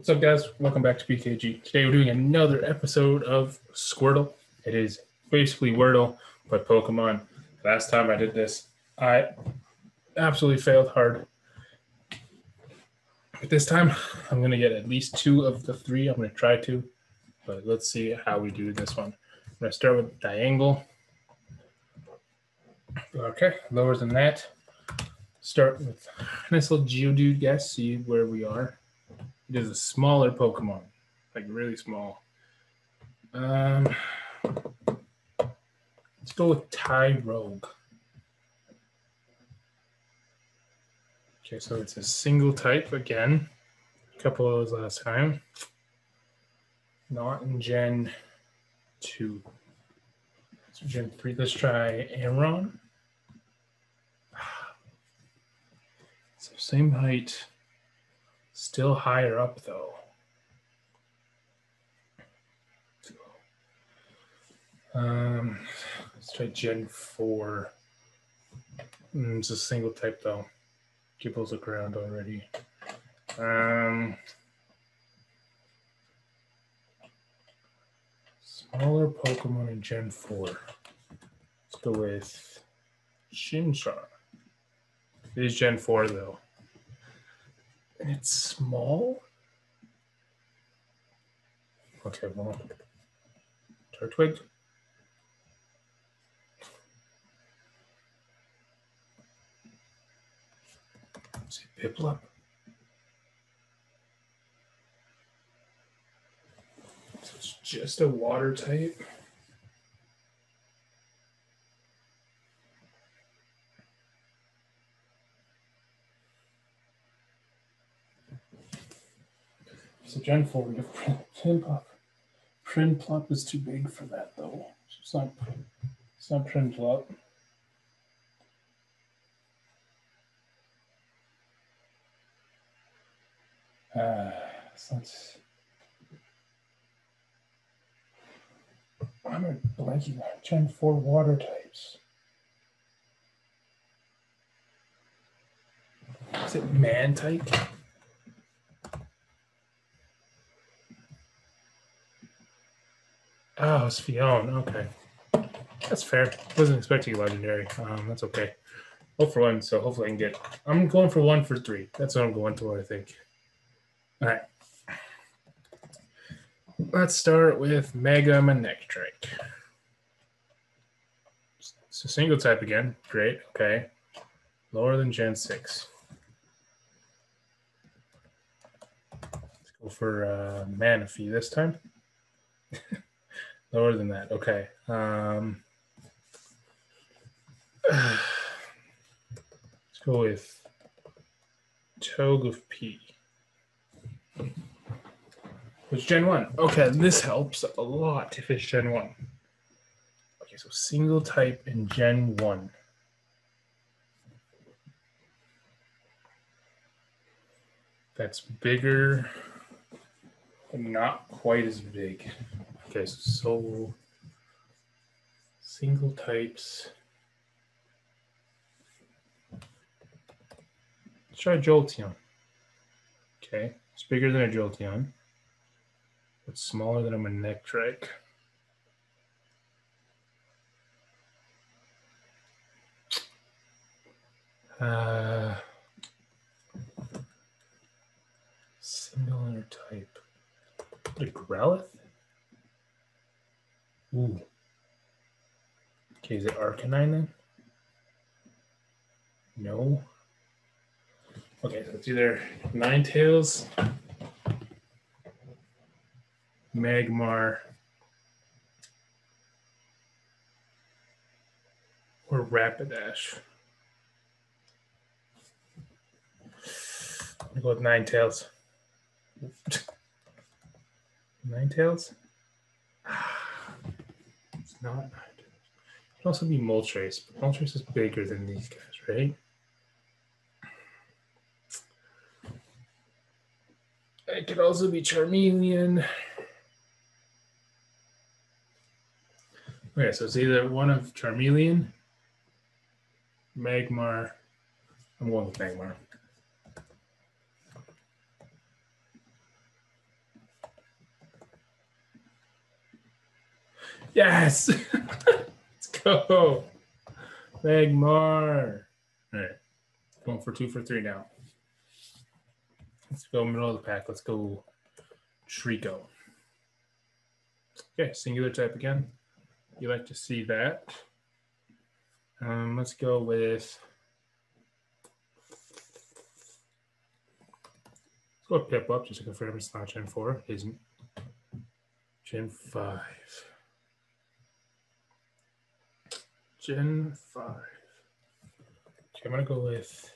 What's up, guys? Welcome back to PKG. Today we're doing another episode of Squirdle. It is basically Wordle, but Pokemon. Last time I did this, I absolutely failed hard. But this time, I'm going to get at least two of the three. I'm going to try to, but let's see how we do this one. I'm going to start with Diangle. Okay, lower than that. Start with a nice little Geodude guess, see where we are. It is a smaller Pokemon, like really small. Um, let's go with Tyrogue. Okay, so it's a single type again. A couple of those last time. Not in Gen 2. So Gen 3, let's try Aron. So same height. Still higher up though. Um, let's try Gen 4. Mm, it's a single type though. Look around already. Um, smaller Pokemon in Gen 4. Let's go with Chimchar. It is Gen 4 though. And it's small. Okay, well, Turtwig. Is it Piplup? So it's just a water type. So Gen 4, we have Prinplup. Prinplup is too big for that though. It's not it's not Prinplup. Uh, so it's, I'm a blanking Gen 4 water types. Is it Mantyke? Oh, it's Phione. Okay. That's fair. Wasn't expecting legendary. Um, that's okay. Oh for one, so hopefully I can get. I'm going for one for three. That's what I'm going for, I think. All right. Let's start with Mega Manectric. So single type again. Great. Okay. Lower than Gen 6. Let's go for uh, Manaphy this time. Lower than that. Okay. Um, let's go with Togepi. Which Gen 1. Okay, this helps a lot if it's Gen 1. Okay, so single type in Gen 1. That's bigger, but not quite as big. Okay, so single types. Let's try Jolteon. Okay, it's bigger than a Jolteon. It's smaller than a Manectric. Uh, singular type. A Growlithe? Ooh. Okay, is it Arcanine then? No. Okay, so it's either Ninetales, Magmar, or Rapidash. Gonna go with Ninetales. Not It could also be Moltres, but Moltres is bigger than these guys, right? It could also be Charmeleon. Okay, so it's either one of Charmeleon, Magmar. I'm going with Magmar. Yes. Let's go. Magmar. All right. Going for two for three now. Let's go middle of the pack. Let's go Treecko. Okay, singular type again. You like to see that. Um, let's go with let's go with Piplup just to confirm it's not Gen 4. Isn't Gen 5. Gen 5. Okay, I'm gonna go with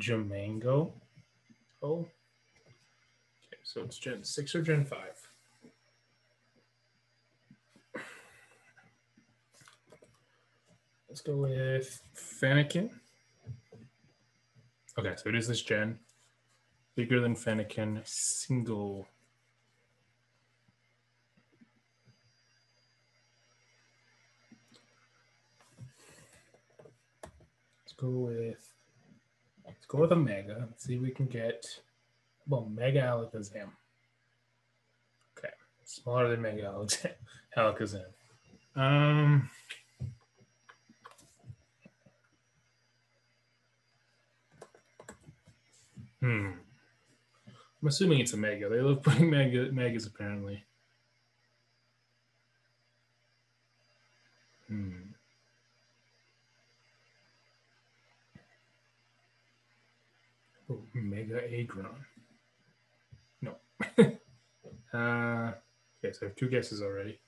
Jangmo-o. Oh. Okay, so it's Gen 6 or Gen 5. Let's go with Fennekin. Okay, so it is this gen. Bigger than Fennekin, single. Go with let's go with a mega. Let's see if we can get well mega Alakazam. Okay, smaller than mega Alakazam. Um Hmm. I'm assuming it's a mega. They love putting mega megas apparently. Hmm. Oh, mega Aggron. No. uh, so I have two guesses already.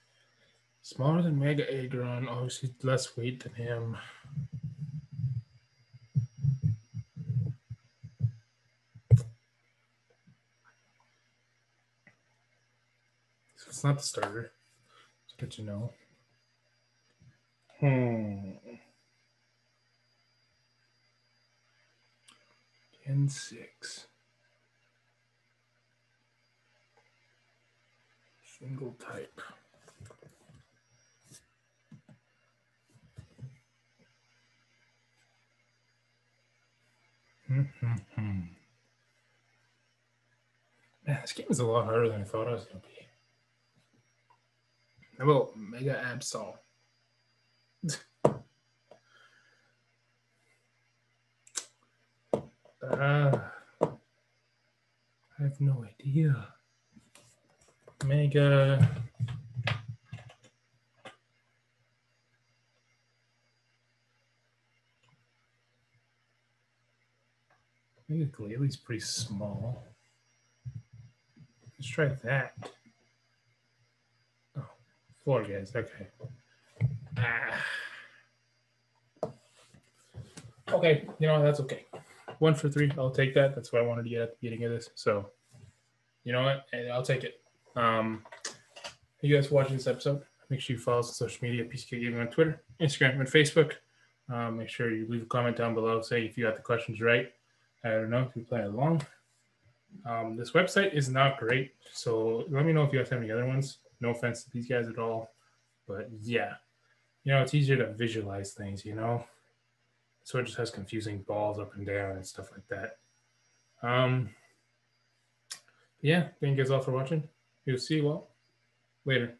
Smaller than Mega Aggron, obviously less weight than him. It's not the starter. It's good to know. Hmm. Gen 6. Single type. Man, this game is a lot harder than I thought it was going to be. How about Mega Absol? uh, I have no idea. Mega. Mega Glalie pretty small. Let's try that. Four guys. Okay. Ah. Okay, you know that's okay. One for three. I'll take that. That's what I wanted to get at the beginning of this. So, you know what? I'll take it. Um, you guys watching this episode? Make sure you follow us on social media, PCK Gaming on Twitter, Instagram, and Facebook. Um, make sure you leave a comment down below. Say if you got the questions right. I don't know if you play along. Um, this website is not great, so let me know if you guys have any other ones. No offense to these guys at all, but yeah, you know, it's easier to visualize things, you know. So it just has confusing balls up and down and stuff like that. Um, yeah, thank you guys all for watching. We'll see you all later.